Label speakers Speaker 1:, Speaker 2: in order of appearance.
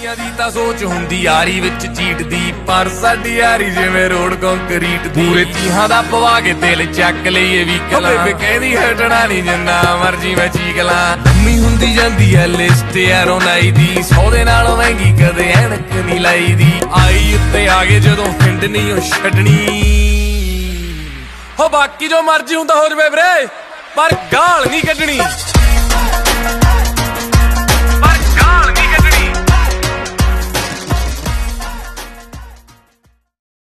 Speaker 1: ਕਈਆਂ ਦੀ ਤਾਂ ਸੋਚ ਹੁੰਦੀ ਯਾਰੀ ਵਿੱਚ ਚੀਟ ਦੀ ਪਰ ਸਾਡੀ ਯਾਰੀ ਜਿਵੇਂ ਰੋਡ ਕੰਕਰੀਟ ਦੀ। ਪੂਰੇ ਤੀਹਾਂ ਦਾ ਪਵਾ ਕੇ ਦਿਲ ਚੱਕ ਲਈਏ ਵੀ ਕਲਾ ਬੇਬੇ ਕਹਿੰਦੀ ਹਟਣਾ ਨਹੀਂ ਜਿੰਨਾ ਮਰਜ਼ੀ ਮੈਂ ਚੀਕ ਲਾਂ। ਹੁੰਦੀ ਜਾਂਦੀ ਐ ਲਿਸਟ ਯਾਰੋਂ ਨਾਈ ਦੀ। ਸੌ ਦੇ ਨਾਲੋਂ ਮਹਿੰਗੀ ਕਦੇ ਐਨਕ ਨਹੀਂ ਲਾਈ ਦੀ ਆਈ ਉੱਤੇ ਆ ਗਏ ਜਦੋਂ ਹਿੰਡ ਨਹੀਂ ਉਹ ਛੱਡਣੀ। ਹੋ ਬਾਕੀ ਜੋ ਮਰਜ਼ੀ ਹੁੰਦਾ ਹੋ ਜਵੇ ਵੀਰੇ ਪਰ ਗਾਲ ਨਹੀਂ ਕੱਢਣੀ।